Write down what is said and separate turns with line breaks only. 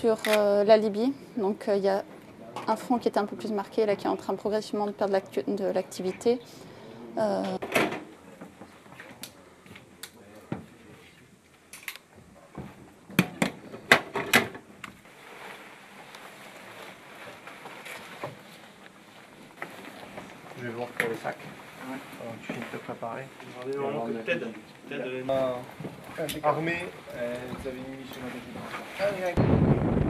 Sur euh, la Libye, donc euh, il y a un front qui est un peu plus marqué, là, qui est en train progressivement de perdre de l'activité. Euh,
Je vais voir pour les sacs. Alors, tu finis de te préparer.
Normalement que Ted, Ted,
Armée,
vous avez une mission à